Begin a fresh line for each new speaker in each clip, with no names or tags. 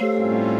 Música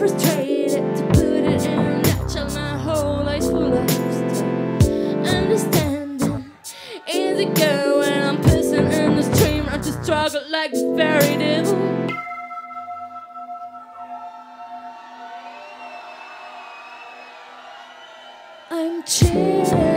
frustrated to put it in a nutshell. My whole life's full of. Understanding, easy going. I'm pissing in the stream. I just struggle like the fairy devil. I'm chilling.